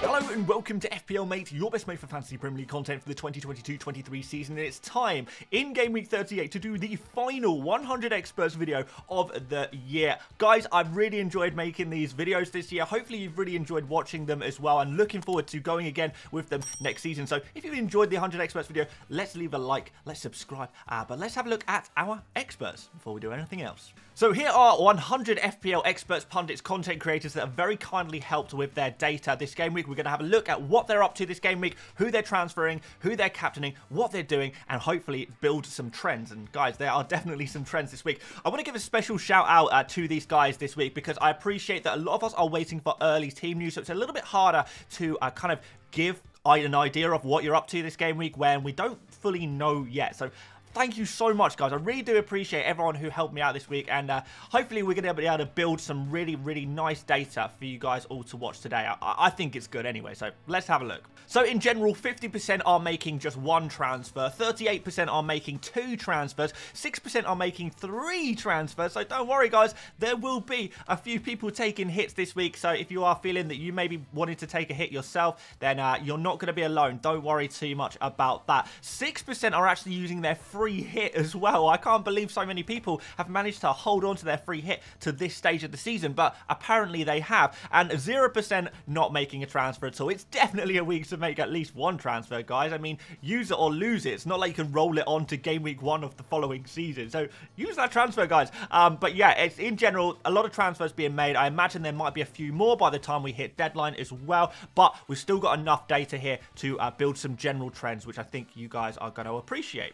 Hello and welcome to FPL Mate, your best mate for Fantasy Premier League content for the 2022-23 season. And it's time in Game Week 38 to do the final 100 experts video of the year. Guys, I've really enjoyed making these videos this year. Hopefully you've really enjoyed watching them as well and looking forward to going again with them next season. So if you enjoyed the 100 experts video, let's leave a like, let's subscribe, uh, but let's have a look at our experts before we do anything else. So here are 100 FPL experts, pundits, content creators that have very kindly helped with their data this game week. We're going to have a look at what they're up to this game week, who they're transferring, who they're captaining, what they're doing, and hopefully build some trends. And guys, there are definitely some trends this week. I want to give a special shout out uh, to these guys this week because I appreciate that a lot of us are waiting for early team news, so it's a little bit harder to uh, kind of give an idea of what you're up to this game week when we don't fully know yet. So thank you so much, guys. I really do appreciate everyone who helped me out this week, and uh, hopefully we're going to be able to build some really, really nice data for you guys all to watch today. I, I think it's good anyway, so let's have a look. So in general, 50% are making just one transfer, 38% are making two transfers, 6% are making three transfers, so don't worry, guys. There will be a few people taking hits this week, so if you are feeling that you maybe wanted to take a hit yourself, then uh, you're not going to be alone. Don't worry too much about that. 6% are actually using their free free hit as well. I can't believe so many people have managed to hold on to their free hit to this stage of the season, but apparently they have. And 0% not making a transfer at all. It's definitely a week to make at least one transfer, guys. I mean, use it or lose it. It's not like you can roll it on to game week one of the following season. So use that transfer, guys. Um, but yeah, it's in general, a lot of transfers being made. I imagine there might be a few more by the time we hit deadline as well. But we've still got enough data here to uh, build some general trends, which I think you guys are going to appreciate.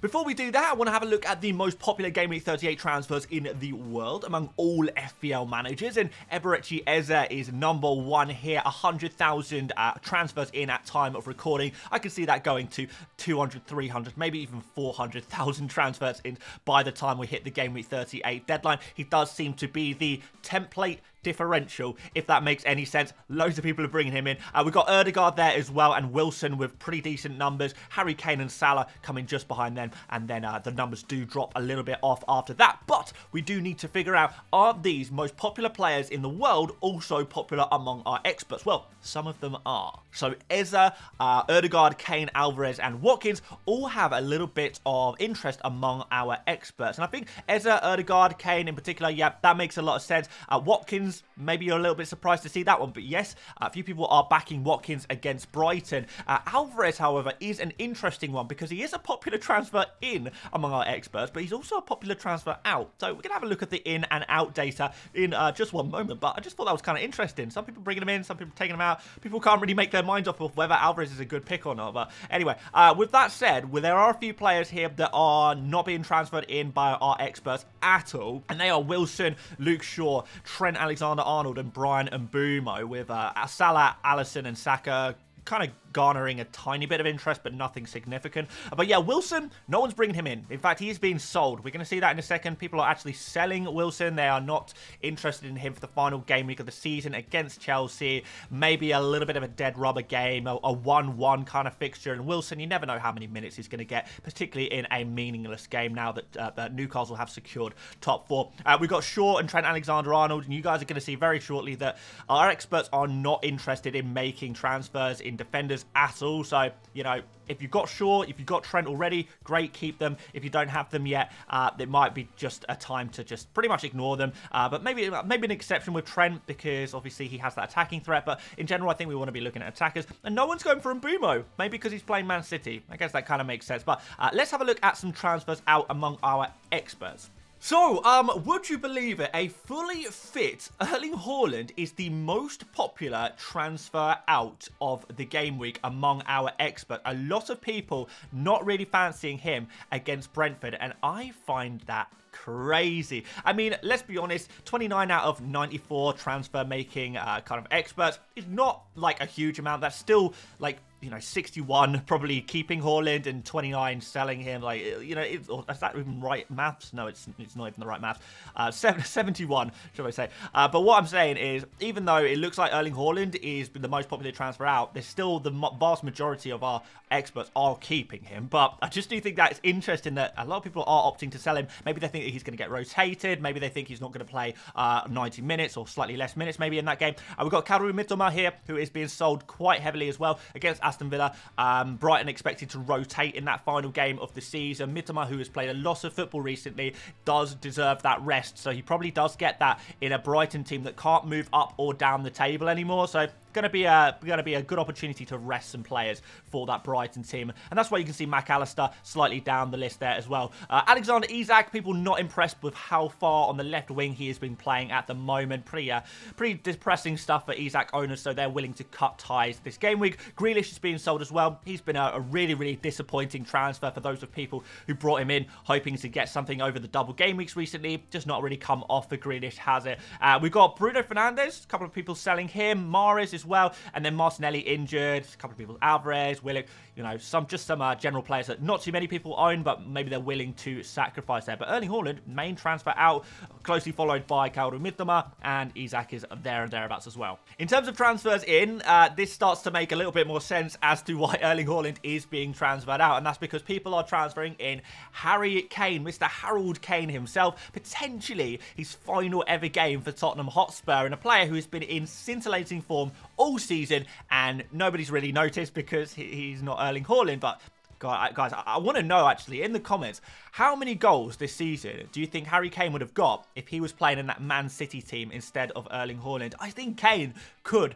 Before we do that, I want to have a look at the most popular Game Week 38 transfers in the world among all FPL managers. And Eberechi Eze is number one here, 100,000 uh, transfers in at time of recording. I can see that going to 200, 300, maybe even 400,000 transfers in by the time we hit the Game Week 38 deadline. He does seem to be the template differential, if that makes any sense. Loads of people are bringing him in. Uh, we've got Odegaard there as well, and Wilson with pretty decent numbers. Harry Kane and Salah coming just behind them, and then uh, the numbers do drop a little bit off after that. But we do need to figure out, are these most popular players in the world also popular among our experts? Well, some of them are. So Eze, uh, Odegaard, Kane, Alvarez, and Watkins all have a little bit of interest among our experts. And I think Eze, Odegaard, Kane in particular, yeah, that makes a lot of sense. Uh, Watkins maybe you're a little bit surprised to see that one. But yes, a few people are backing Watkins against Brighton. Uh, Alvarez, however, is an interesting one because he is a popular transfer in among our experts, but he's also a popular transfer out. So we're going to have a look at the in and out data in uh, just one moment. But I just thought that was kind of interesting. Some people bringing him in, some people taking him out. People can't really make their minds up of whether Alvarez is a good pick or not. But anyway, uh, with that said, well, there are a few players here that are not being transferred in by our experts at all. And they are Wilson, Luke Shaw, Trent Alexander Alexander-Arnold and Bryan and Mbeumo with uh, Salah, Alisson and Saka kind of garnering a tiny bit of interest, but nothing significant. But yeah, Wilson, no one's bringing him in. In fact, he is being sold. We're going to see that in a second. People are actually selling Wilson. They are not interested in him for the final game week of the season against Chelsea. Maybe a little bit of a dead rubber game, a 1-1 kind of fixture. And Wilson, you never know how many minutes he's going to get, particularly in a meaningless game now that, uh, that Newcastle have secured top four. Uh, we've got Shaw and Trent Alexander-Arnold, and you guys are going to see very shortly that our experts are not interested in making transfers in defenders at all. So, you know, if you've got Shaw, if you've got Trent already, great, keep them. If you don't have them yet, uh, it might be just a time to just pretty much ignore them. Uh, but maybe maybe an exception with Trent because obviously he has that attacking threat. But in general, I think we want to be looking at attackers. And no one's going for Mbeumo, maybe because he's playing Man City. I guess that kind of makes sense. But uh, let's have a look at some transfers out among our experts. So, um, would you believe it? A fully fit Erling Haaland is the most popular transfer out of the game week among our experts. A lot of people not really fancying him against Brentford, and I find that crazy. I mean, let's be honest, 29 out of 94 transfer making uh, kind of experts is not like a huge amount. That's still like you know, 61 probably keeping Haaland and 29 selling him. Like, you know, it, is that even right maths? No, it's it's not even the right maths. Uh, 71, should I say. Uh, but what I'm saying is, even though it looks like Erling Haaland is the most popular transfer out, there's still the vast majority of our experts are keeping him. But I just do think that it's interesting that a lot of people are opting to sell him. Maybe they think that he's going to get rotated. Maybe they think he's not going to play uh, 90 minutes or slightly less minutes maybe in that game. Uh, we've got Kaoru Mitoma here, who is being sold quite heavily as well against Aston Villa. Um, Brighton expected to rotate in that final game of the season. Mitoma, who has played a lot of football recently, does deserve that rest. So he probably does get that in a Brighton team that can't move up or down the table anymore. So going to be a going to be a good opportunity to rest some players for that Brighton team, and that's why you can see Mac Allister slightly down the list there as well. Uh, Alexander Isak, people not impressed with how far on the left wing he has been playing at the moment. Pretty uh, pretty depressing stuff for Isak owners, so they're willing to cut ties this game week. Grealish is being sold as well. He's been a, a really really disappointing transfer for those of people who brought him in hoping to get something over the double game weeks recently. Just not really come off for Grealish, has it? Uh, we've got Bruno Fernandes, a couple of people selling him. Mahrez is well. And then Martinelli injured, a couple of people, Alvarez, Willock, you know, some just some uh, general players that not too many people own, but maybe they're willing to sacrifice there. But Erling Haaland, main transfer out, closely followed by Kaoru Mitoma, and Isak is there and thereabouts as well. In terms of transfers in, uh, this starts to make a little bit more sense as to why Erling Haaland is being transferred out, and that's because people are transferring in Harry Kane, Mr. Harold Kane himself, potentially his final ever game for Tottenham Hotspur, and a player who has been in scintillating form all season, and nobody's really noticed because he's not Erling Haaland, but guys, I want to know actually in the comments how many goals this season do you think Harry Kane would have got if he was playing in that Man City team instead of Erling Haaland? I think Kane could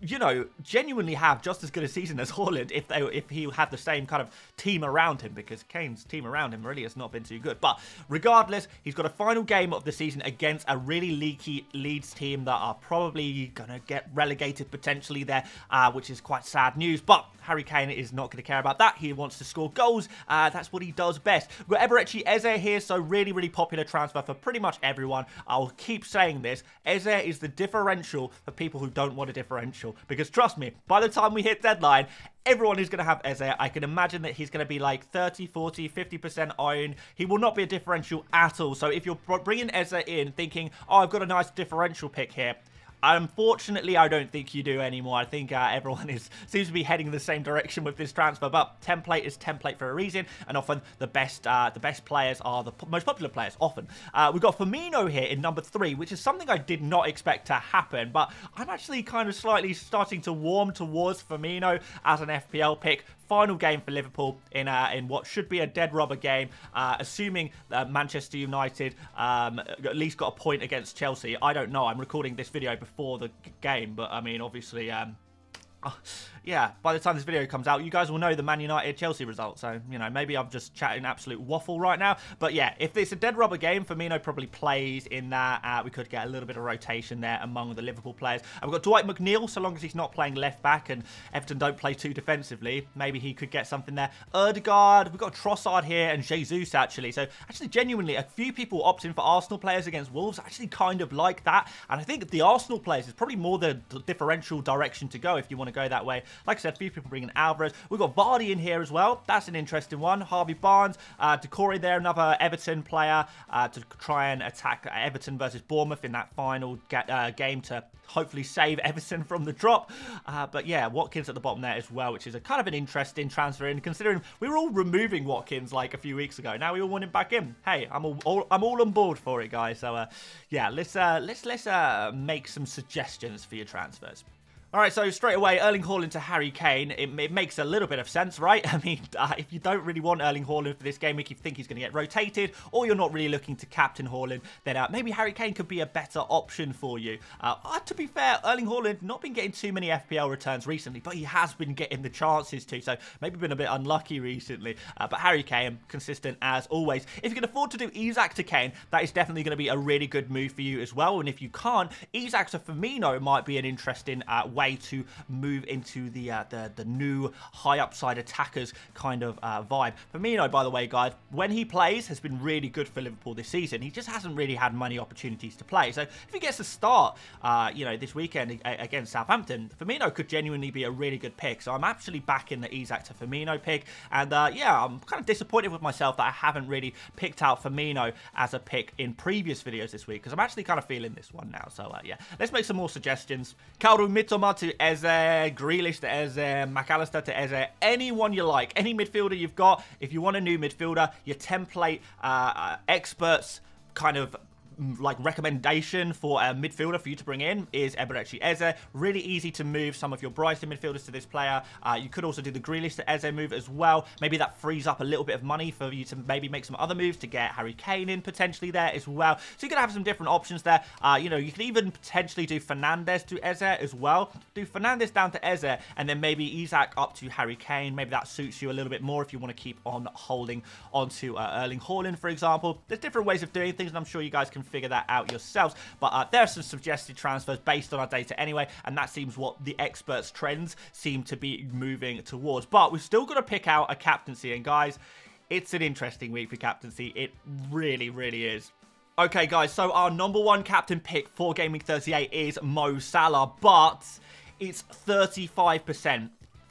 you know, genuinely have just as good a season as Haaland if they if he had the same kind of team around him because Kane's team around him really has not been too good. But regardless, he's got a final game of the season against a really leaky Leeds team that are probably gonna get relegated potentially there, uh, which is quite sad news. But Harry Kane is not going to care about that. He wants to score goals. Uh, that's what he does best. We've got Eberechi Eze here, so really, really popular transfer for pretty much everyone. I'll keep saying this. Eze is the differential for people who don't want a differential. Because trust me, by the time we hit deadline, everyone is going to have Eze. I can imagine that he's going to be like 30, 40, 50% owned. He will not be a differential at all. So if you're bringing Eze in thinking, oh, I've got a nice differential pick here, Unfortunately, I don't think you do anymore. I think uh, everyone is seems to be heading the same direction with this transfer. But template is template for a reason, and often the best uh, the best players are the most popular players. Often, uh, we've got Firmino here in number three, which is something I did not expect to happen. But I'm actually kind of slightly starting to warm towards Firmino as an FPL pick final game for Liverpool in uh, in what should be a dead rubber game, uh, assuming Manchester United um, at least got a point against Chelsea. I don't know. I'm recording this video before the game, but I mean, obviously, um, yeah, by the time this video comes out, you guys will know the Man United Chelsea result. So, you know, maybe I'm just chatting absolute waffle right now. But yeah, if it's a dead rubber game, Firmino probably plays in that. Uh, we could get a little bit of rotation there among the Liverpool players. And we've got Dwight McNeil, so long as he's not playing left back and Everton don't play too defensively, maybe he could get something there. Odegaard, we've got Trossard here and Jesus actually. So actually, genuinely, a few people opting for Arsenal players against Wolves. Actually kind of like that. And I think the Arsenal players is probably more the differential direction to go if you want to go that way. Like I said, a few people bringing Alvarez. We've got Vardy in here as well. That's an interesting one. Harvey Barnes, uh, Doucouré there, another Everton player uh, to try and attack Everton versus Bournemouth in that final uh, game to hopefully save Everton from the drop. Uh, but yeah, Watkins at the bottom there as well, which is a kind of an interesting transfer in considering we were all removing Watkins like a few weeks ago. Now we all want him back in. Hey, I'm all, all I'm all on board for it, guys. So uh, yeah, let's uh, let's let's uh, make some suggestions for your transfers. All right, so straight away, Erling Haaland to Harry Kane. It, it makes a little bit of sense, right? I mean, uh, if you don't really want Erling Haaland for this game week, you think he's going to get rotated, or you're not really looking to captain Haaland, then uh, maybe Harry Kane could be a better option for you. Uh, uh to be fair, Erling Haaland not been getting too many FPL returns recently, but he has been getting the chances to, so maybe been a bit unlucky recently. Uh, but Harry Kane, consistent as always. If you can afford to do Isak to Kane, that is definitely going to be a really good move for you as well. And if you can't, Isak to Firmino might be an interesting uh, way to move into the uh, the, the new high upside attackers kind of uh, vibe. Firmino, by the way, guys, when he plays, has been really good for Liverpool this season. He just hasn't really had many opportunities to play. So if he gets a start, uh, you know, this weekend against Southampton, Firmino could genuinely be a really good pick. So I'm actually backing the Isak to Firmino pick. And uh, yeah, I'm kind of disappointed with myself that I haven't really picked out Firmino as a pick in previous videos this week because I'm actually kind of feeling this one now. So uh, yeah, let's make some more suggestions. Kaoru Mitoma to Eze, Grealish to Eze, Mac Allister to Eze, anyone you like, any midfielder you've got. If you want a new midfielder, your template uh, uh experts kind of like recommendation for a midfielder for you to bring in is Eberechi Eze. Really easy to move some of your Brighton midfielders to this player. Uh, you could also do the Grealish to Eze move as well. Maybe that frees up a little bit of money for you to maybe make some other moves to get Harry Kane in potentially there as well. So you're going to have some different options there. Uh, you know, you could even potentially do Fernandes to Eze as well. Do Fernandes down to Eze and then maybe Isak up to Harry Kane. Maybe that suits you a little bit more if you want to keep on holding onto uh, Erling Haaland, for example. There's different ways of doing things and I'm sure you guys can figure that out yourselves. But uh, there are some suggested transfers based on our data anyway, and that seems what the experts' trends seem to be moving towards. But we've still got to pick out a captaincy, and guys, it's an interesting week for captaincy. It really, really is. Okay, guys, so our number one captain pick for Gaming 38 is Mo Salah, but it's 35%.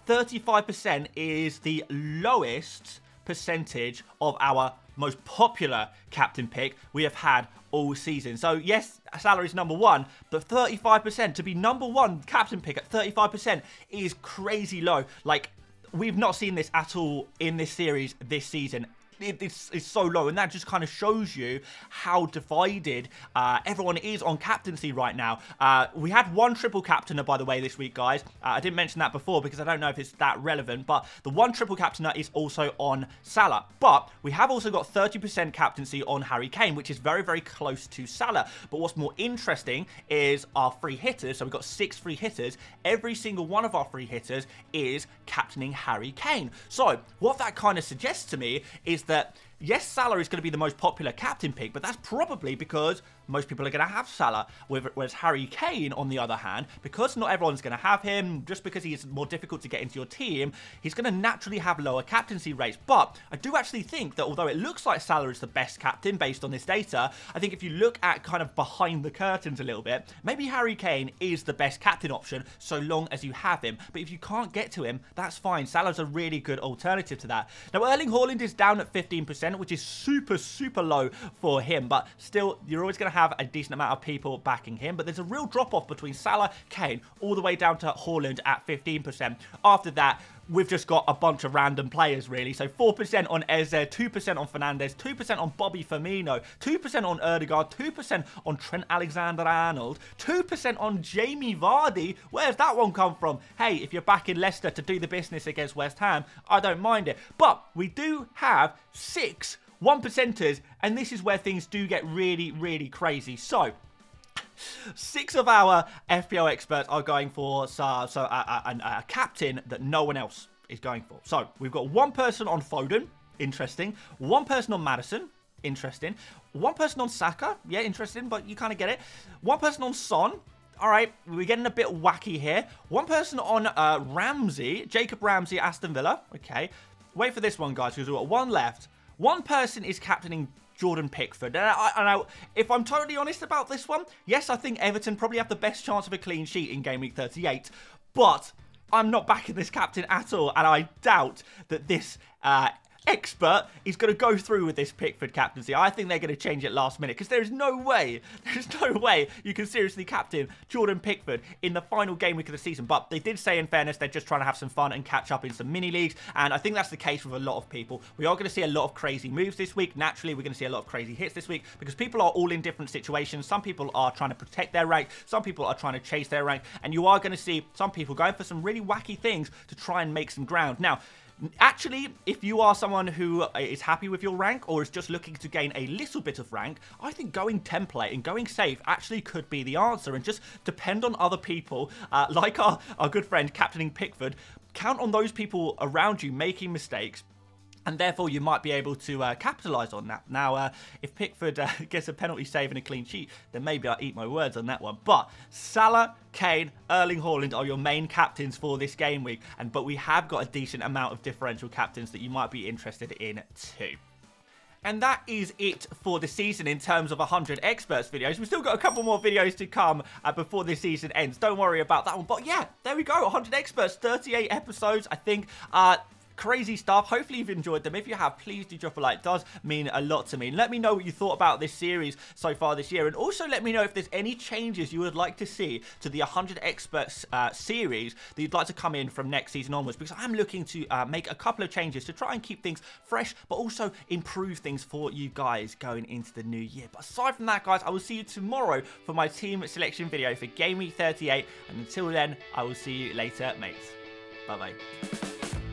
35% is the lowest percentage of our most popular captain pick we have had all season. So yes, Salah is number one, but 35% to be number one captain pick at 35% is crazy low. Like we've not seen this at all in this series this season it, it's, it's so low, and that just kind of shows you how divided uh, everyone is on captaincy right now. Uh, we had one triple captainer, by the way, this week, guys. Uh, I didn't mention that before because I don't know if it's that relevant, but the one triple captainer is also on Salah. But we have also got 30% captaincy on Harry Kane, which is very, very close to Salah. But what's more interesting is our free hitters. So we've got six free hitters. Every single one of our free hitters is captaining Harry Kane. So what that kind of suggests to me is that yes, Salah is going to be the most popular captain pick, but that's probably because most people are going to have Salah. Whereas Harry Kane, on the other hand, because not everyone's going to have him, just because he's more difficult to get into your team, he's going to naturally have lower captaincy rates. But I do actually think that although it looks like Salah is the best captain based on this data, I think if you look at kind of behind the curtains a little bit, maybe Harry Kane is the best captain option so long as you have him. But if you can't get to him, that's fine. Salah's a really good alternative to that. Now, Erling Haaland is down at 15%, which is super, super low for him. But still, you're always going to have a decent amount of people backing him. But there's a real drop-off between Salah, Kane, all the way down to Haaland at 15%. After that, we've just got a bunch of random players, really. So 4% on Eze, 2% on Fernandes, 2% on Bobby Firmino, 2% on Odegaard, 2% on Trent Alexander-Arnold, 2% on Jamie Vardy. Where's that one come from? Hey, if you're back in Leicester to do the business against West Ham, I don't mind it. But we do have six one percenters, and this is where things do get really, really crazy. So, six of our FPL experts are going for so, so a, a, a, captain that no one else is going for. So, we've got one person on Foden, interesting. One person on Maddison, interesting. One person on Saka, yeah, interesting, but you kind of get it. One person on Son, all right, we're getting a bit wacky here. One person on uh, Ramsey, Jacob Ramsey, Aston Villa. Okay, wait for this one, guys, because we've got one left. One person is captaining Jordan Pickford. And, I, and I, if I'm totally honest about this one, yes, I think Everton probably have the best chance of a clean sheet in game week 38. But I'm not backing this captain at all, and I doubt that this uh, expert is going to go through with this Pickford captaincy. I think they're going to change it last minute because there is no way, there's no way you can seriously captain Jordan Pickford in the final game week of the season. But they did say, in fairness, they're just trying to have some fun and catch up in some mini leagues. And I think that's the case with a lot of people. We are going to see a lot of crazy moves this week. Naturally, we're going to see a lot of crazy hits this week because people are all in different situations. Some people are trying to protect their rank. Some people are trying to chase their rank. And you are going to see some people going for some really wacky things to try and make some ground. Now, Actually, if you are someone who is happy with your rank or is just looking to gain a little bit of rank, I think going template and going safe actually could be the answer. And just depend on other people, uh, like our, our good friend Captaining Pickford, count on those people around you making mistakes, and therefore you might be able to uh, capitalise on that. Now, uh, if Pickford uh, gets a penalty save and a clean sheet, then maybe I'll eat my words on that one. But Salah, Kane, Erling Haaland are your main captains for this game week, and but we have got a decent amount of differential captains that you might be interested in too. And that is it for the season in terms of 100 experts videos. We've still got a couple more videos to come uh, before the season ends. Don't worry about that one. But yeah, there we go. 100 experts, 38 episodes, I think. Uh, crazy stuff. Hopefully you've enjoyed them. If you have, please do drop a like. It does mean a lot to me. Let me know what you thought about this series so far this year. And also let me know if there's any changes you would like to see to the 100 Experts uh, series that you'd like to come in from next season onwards. Because I'm looking to uh, make a couple of changes to try and keep things fresh, but also improve things for you guys going into the new year. But aside from that, guys, I will see you tomorrow for my team selection video for Game Week 38. And until then, I will see you later, mates. Bye-bye.